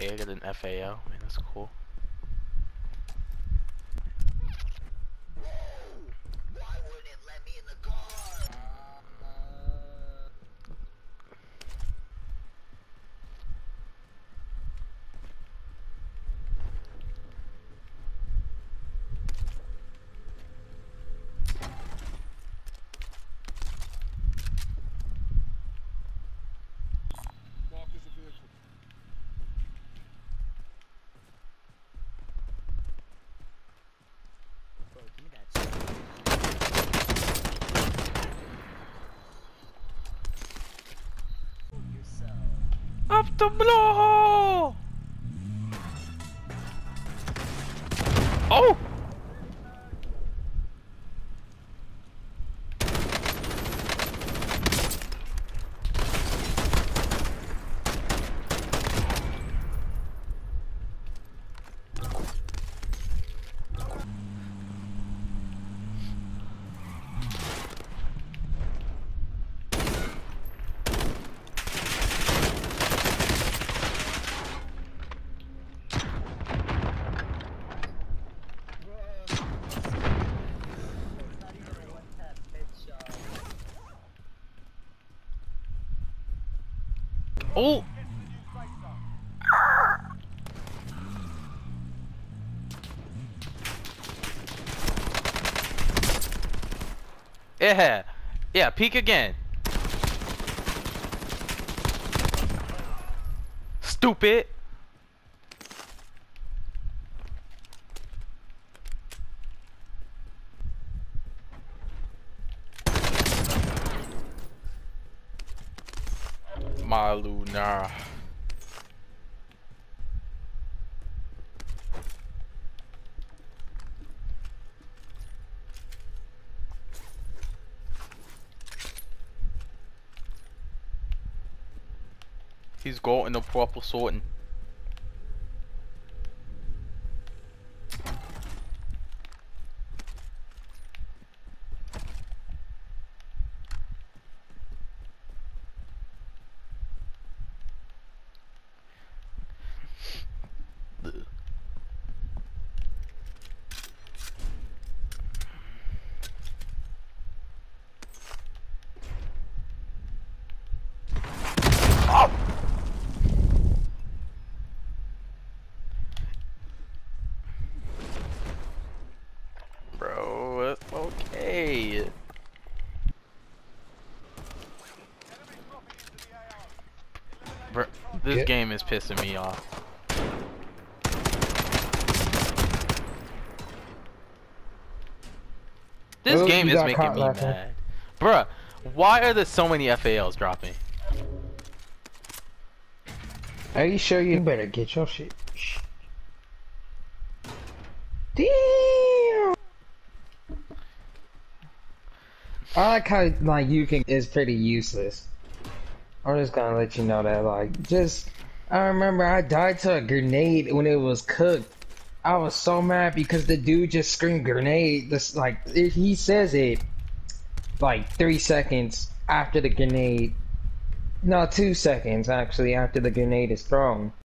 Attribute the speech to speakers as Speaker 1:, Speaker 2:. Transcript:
Speaker 1: I got an FAL. Man, that's cool.
Speaker 2: Mark is a vehicle.
Speaker 3: Bro, give me that shit. Yourself.
Speaker 1: Up the blow! Oh! Oh! Yeah, yeah, peek again. Stupid. My lunar. He's got in the proper sorting. Oh! Bro, okay. Bro, this game is pissing me off. This
Speaker 4: Well,
Speaker 1: game is making me
Speaker 4: time.
Speaker 1: mad. Bruh, why are there so many FALs dropping?
Speaker 4: Are you sure you better get your shit? Damn. I like how like you can is pretty useless. I'm just gonna let you know that like just I remember I died to a grenade when it was cooked. I was so mad because the dude just screamed grenade. This like it, he says it like three seconds after the grenade. No, two seconds actually after the grenade is thrown.